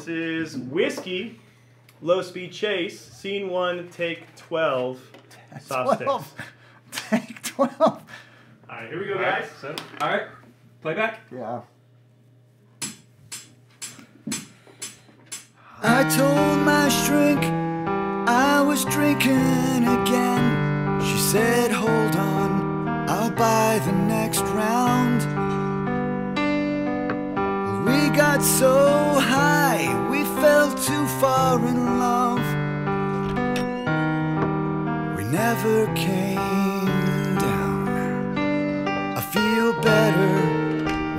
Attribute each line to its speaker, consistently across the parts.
Speaker 1: This is Whiskey, Low Speed Chase, Scene 1, Take 12, Soft
Speaker 2: Twelve.
Speaker 1: Sticks.
Speaker 2: Take twelve.
Speaker 1: Alright, here we go, guys.
Speaker 3: So, all right, playback.
Speaker 2: Yeah. I told my shrink I was drinking again. She said, Hold on, I'll buy the next round. We got so high, we fell too far in love. We never came down. I feel better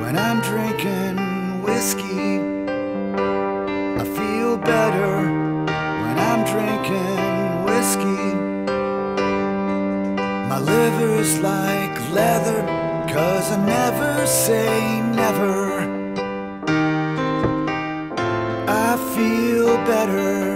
Speaker 2: when I'm drinking whiskey. I feel better when I'm drinking whiskey. My liver's like leather, cause I never say never. Better.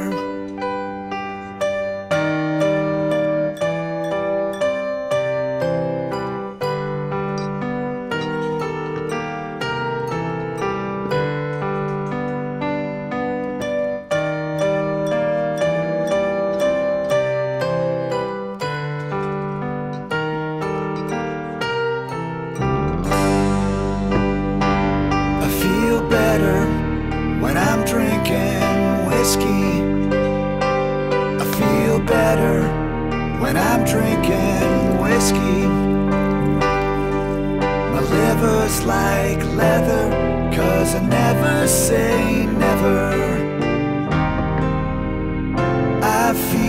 Speaker 2: Feel better when I'm drinking whiskey. My liver's like leather, cause I never say never. I feel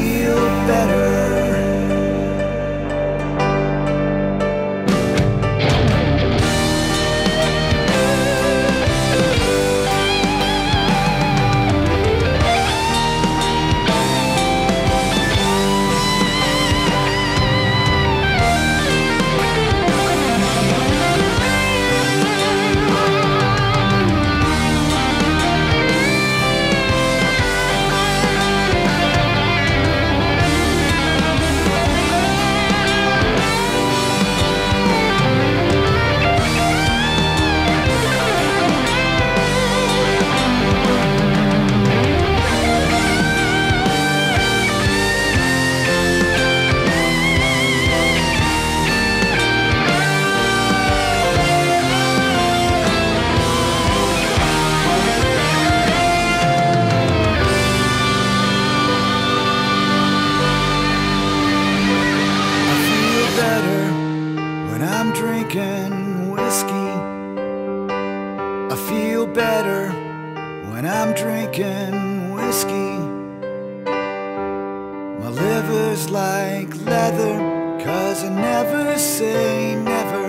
Speaker 2: drinking whiskey. I feel better when I'm drinking whiskey. My liver's like leather, cause I never say never.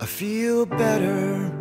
Speaker 2: I feel better.